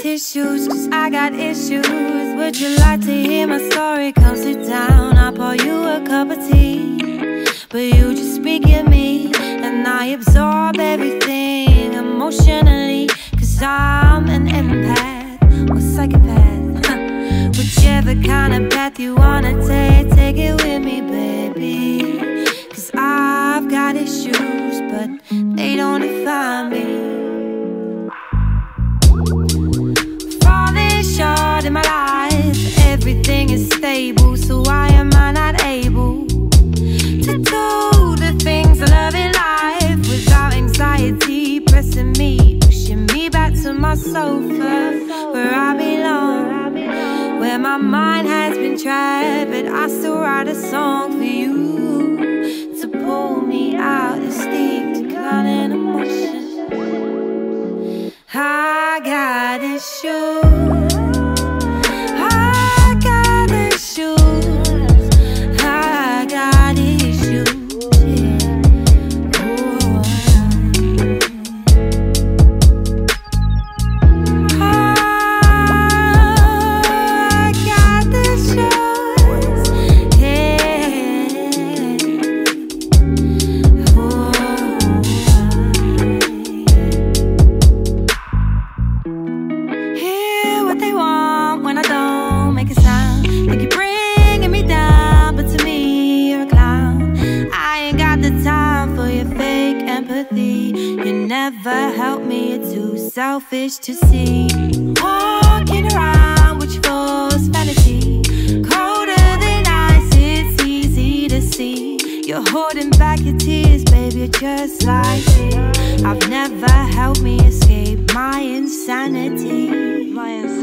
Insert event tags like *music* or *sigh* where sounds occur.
Tissues, cause I got issues. Would you like to hear my story? Come sit down, I'll pour you a cup of tea. But you just speak at me, and I absorb everything emotionally. Cause I'm an empath or psychopath. *laughs* Whichever kind of path you wanna take, take it with me, stable So why am I not able To do the things I love in life? Without anxiety pressing me Pushing me back to my sofa Where I belong. Where my mind has been trapped But I still write a song for you To pull me out of deep declining emotion. I got issues selfish to see. Walking around with your false vanity. Colder than ice, it's easy to see. You're holding back your tears, baby, you're just like me. I've never helped me escape my insanity. My insanity